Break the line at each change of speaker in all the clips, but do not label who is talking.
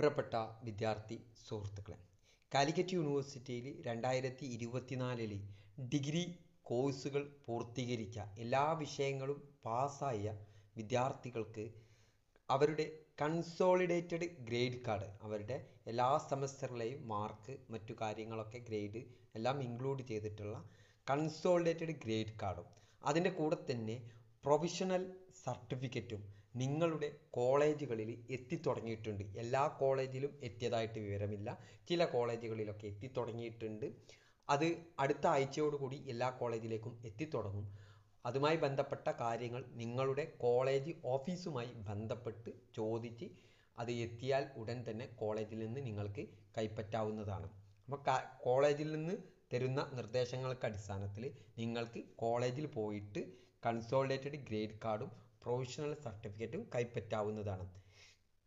പ്രിയപ്പെട്ട വിദ്യാർത്ഥി സുഹൃത്തുക്കളെ കാലിക്കറ്റ് യൂണിവേഴ്സിറ്റിയിൽ രണ്ടായിരത്തി ഇരുപത്തിനാലിൽ ഡിഗ്രി കോഴ്സുകൾ പൂർത്തീകരിച്ച എല്ലാ വിഷയങ്ങളും പാസ്സായ വിദ്യാർത്ഥികൾക്ക് അവരുടെ കൺസോളിഡേറ്റഡ് ഗ്രേഡ് കാർഡ് അവരുടെ എല്ലാ സെമസ്റ്ററിലെയും മാർക്ക് മറ്റു കാര്യങ്ങളൊക്കെ ഗ്രേഡ് എല്ലാം ഇൻക്ലൂഡ് ചെയ്തിട്ടുള്ള കൺസോളിഡേറ്റഡ് ഗ്രേഡ് കാർഡും അതിന്റെ കൂടെ തന്നെ പ്രൊവിഷണൽ സർട്ടിഫിക്കറ്റും നിങ്ങളുടെ കോളേജുകളിൽ എത്തിത്തുടങ്ങിയിട്ടുണ്ട്. എല്ലാ കോളേജിലും എത്തിയതായിട്ട് വിവരമില്ല. ചില കോളേജുകളിലൊക്കെ എത്തിത്തുടങ്ങിയിട്ടുണ്ട്. അത് അടുത്ത ആഴ്ചയോടുകൂടി എല്ലാ കോളേജിലേക്കും എത്തിത്തുടങ്ങും. അതുമായി ബന്ധപ്പെട്ട കാര്യങ്ങൾ നിങ്ങളുടെ കോളേജ് ഓഫീസുമായി ബന്ധപ്പെട്ട് ചോദിച്ച് അത് എത്തിയാൽ ഉടൻ തന്നെ കോളേജിൽ നിന്ന് നിങ്ങൾക്ക് കൈപ്പറ്റാവുന്നതാണ്. അപ്പോൾ കോളേജിൽ നിന്ന് തരുന്ന നിർദ്ദേശങ്ങൾക്ക് അടിസ്ഥാനത്തിൽ നിങ്ങൾക്ക് കോളേജിൽ പോയിട്ട് കൺസോളിഡേറ്റഡ് ഗ്രേഡ് കാർഡും പ്രൊവിഷണൽ സർട്ടിഫിക്കറ്റും കൈപ്പറ്റാവുന്നതാണ്.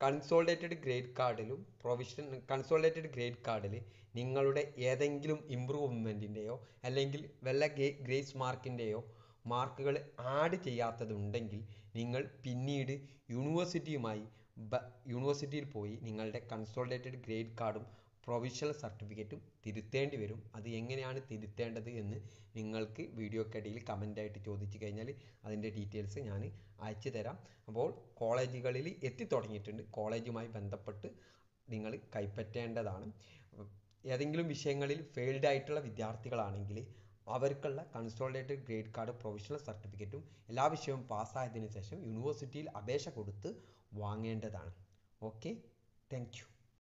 കൺസോളിഡേറ്റഡ് ഗ്രേഡ് കാർഡിലും പ്രൊവിഷൻ കൺസോളിഡേറ്റഡ് ഗ്രേഡ് കാർഡിൽ നിങ്ങളുടെ ഏതെങ്കിലും ഇമ്പ്രൂവ്മെന്റിന്റെയോ അല്ലെങ്കിൽ വല്ല ഗ്രേസ് മാർക്കിന്റെയോ മാർക്കുകൾ ആഡ് ചെയ്യാത്തതുണ്ടെങ്കിൽ നിങ്ങൾ പിന്നീട് യൂണിവേഴ്സിറ്റിയുമായി യൂണിവേഴ്സിറ്റിയിൽ പോയി നിങ്ങളുടെ കൺസോളിഡേറ്റഡ് ഗ്രേഡ് കാർഡും പ്രൊവിഷണൽ സർട്ടിഫിക്കറ്റും തിരുത്തേണ്ടി വരും. അത് എങ്ങനെയാണ് തിരുത്തേണ്ടത് എന്ന് നിങ്ങൾക്ക് വീഡിയോക്കടിയിൽ കമന്റായിട്ട് ചോദിച്ചു കഴിഞ്ഞാൽ അതിന്റെ ഡീറ്റെയിൽസ് ഞാൻ അയച്ചു തരാം. അപ്പോൾ കോളേജുകളിൽ എത്തിത്തുടങ്ങിയിട്ടുണ്ട്. കോളേജുമായി ബന്ധപ്പെട്ട് നിങ്ങൾ കൈപ്പറ്റേണ്ടതാണ്. ഏതെങ്കിലും വിഷയങ്ങളിൽ ഫെയിൽഡ് ആയിട്ടുള്ള വിദ്യാർത്ഥികളാണെങ്കിൽ അവർക്കുള്ള കൺസോളിഡേറ്റഡ് ഗ്രേഡ് കാർഡ് പ്രൊവിഷണൽ സർട്ടിഫിക്കറ്റും എല്ലാ വിഷയവും പാസ്സായതിനു ശേഷം യൂണിവേഴ്സിറ്റിയിൽ അപേക്ഷ കൊടുത്ത് വാങ്ങേണ്ടതാണ്. Okay thank